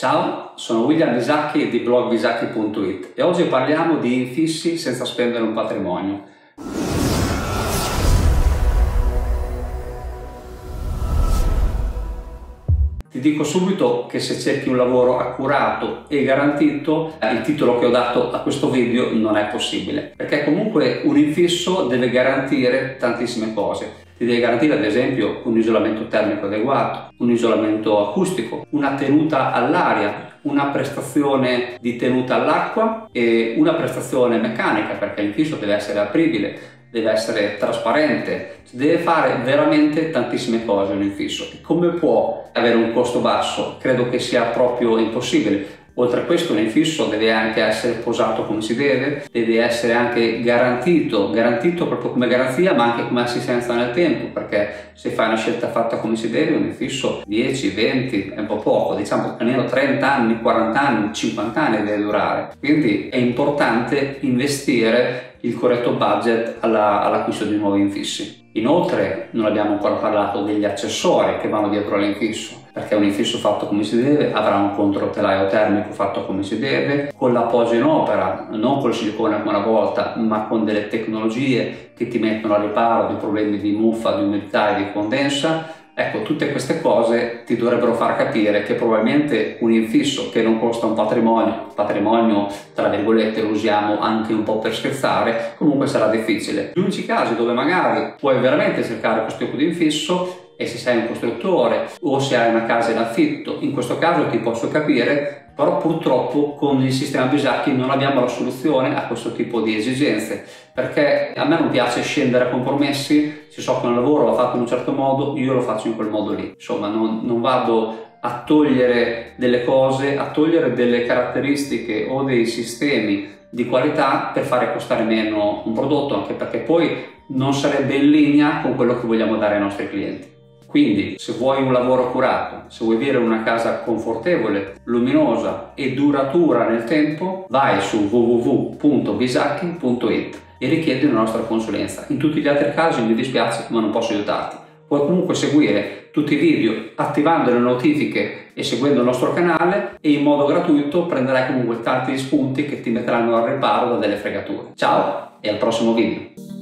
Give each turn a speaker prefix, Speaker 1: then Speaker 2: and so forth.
Speaker 1: Ciao, sono William Bisacchi di blogbisacchi.it e oggi parliamo di infissi senza spendere un patrimonio. Ti dico subito che se cerchi un lavoro accurato e garantito, il titolo che ho dato a questo video non è possibile, perché comunque un infisso deve garantire tantissime cose. Ti deve garantire ad esempio un isolamento termico adeguato, un isolamento acustico, una tenuta all'aria, una prestazione di tenuta all'acqua e una prestazione meccanica perché l'infisso deve essere apribile, deve essere trasparente, deve fare veramente tantissime cose un infisso. Come può avere un costo basso? Credo che sia proprio impossibile. Oltre a questo l'infisso deve anche essere posato come si deve, deve essere anche garantito, garantito proprio come garanzia ma anche come assistenza nel tempo perché se fai una scelta fatta come si deve un infisso 10, 20 è un po' poco, diciamo almeno 30 anni, 40 anni, 50 anni deve durare. Quindi è importante investire il corretto budget alla, all'acquisto di nuovi infissi. Inoltre non abbiamo ancora parlato degli accessori che vanno dietro all'infisso perché un infisso fatto come si deve avrà un controtelaio termico fatto come si deve, con l'appoggio in opera, non col silicone come una volta, ma con delle tecnologie che ti mettono a riparo di problemi di muffa, di umidità e di condensa. Ecco, tutte queste cose ti dovrebbero far capire che probabilmente un infisso che non costa un patrimonio, patrimonio tra virgolette lo usiamo anche un po' per scherzare, comunque sarà difficile. Gli unici casi dove magari puoi veramente cercare questo tipo di infisso e se sei un costruttore o se hai una casa in affitto, in questo caso ti posso capire, però purtroppo con il sistema Bisacchi non abbiamo la soluzione a questo tipo di esigenze, perché a me non piace scendere a compromessi, se so che un lavoro va fatto in un certo modo, io lo faccio in quel modo lì. Insomma, non, non vado a togliere delle cose, a togliere delle caratteristiche o dei sistemi di qualità per fare costare meno un prodotto, anche perché poi non sarebbe in linea con quello che vogliamo dare ai nostri clienti. Quindi se vuoi un lavoro curato, se vuoi avere una casa confortevole, luminosa e duratura nel tempo, vai su www.bisacchi.it e richiedi una nostra consulenza. In tutti gli altri casi mi dispiace ma non posso aiutarti. Puoi comunque seguire tutti i video attivando le notifiche e seguendo il nostro canale e in modo gratuito prenderai comunque tanti spunti che ti metteranno al riparo da delle fregature. Ciao e al prossimo video!